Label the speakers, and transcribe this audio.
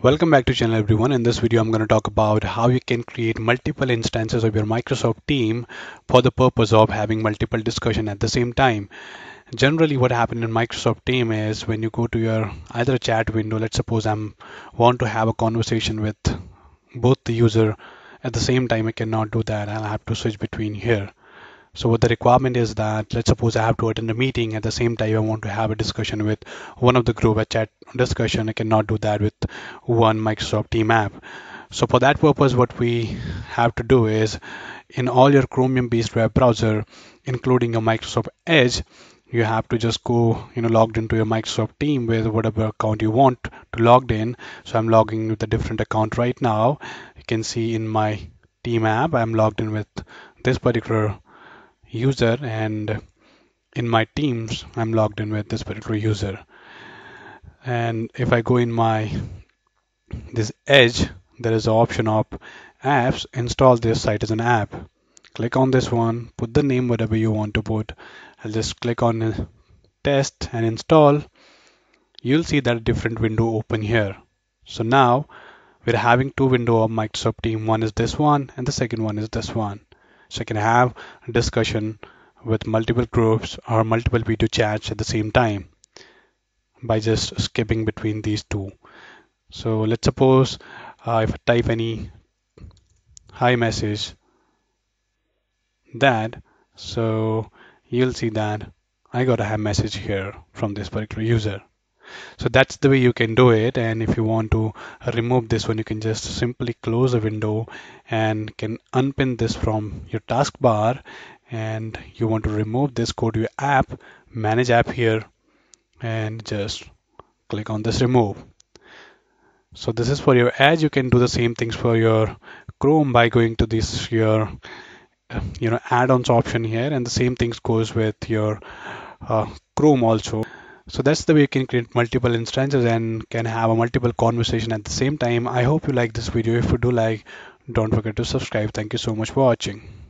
Speaker 1: Welcome back to channel everyone. In this video I'm going to talk about how you can create multiple instances of your Microsoft team for the purpose of having multiple discussion at the same time. Generally what happens in Microsoft team is when you go to your either chat window, let's suppose I'm want to have a conversation with both the user at the same time I cannot do that. I'll have to switch between here. So what the requirement is that let's suppose I have to attend a meeting at the same time I want to have a discussion with one of the group a chat discussion. I cannot do that with one Microsoft Team app. So for that purpose, what we have to do is in all your Chromium based web browser, including your Microsoft Edge, you have to just go you know logged into your Microsoft team with whatever account you want to logged in so I'm logging with a different account right now you can see in my team app I'm logged in with this particular user and in my teams I'm logged in with this particular user. And if I go in my this edge there is an option of apps install this site as an app. Click on this one put the name whatever you want to put. I'll just click on test and install. You'll see that different window open here. So now we're having two window of Microsoft team one is this one and the second one is this one so I can have discussion with multiple groups or multiple video chats at the same time by just skipping between these two. So let's suppose uh, if I type any hi message that so you'll see that I got a hi message here from this particular user. So that's the way you can do it. And if you want to remove this one, you can just simply close a window and can unpin this from your taskbar. And you want to remove this, go to your app, manage app here, and just click on this remove. So this is for your Edge. You can do the same things for your Chrome by going to this your you know add-ons option here, and the same things goes with your uh, Chrome also. So that's the way you can create multiple instances and can have a multiple conversation at the same time. I hope you like this video. If you do like, don't forget to subscribe. Thank you so much for watching.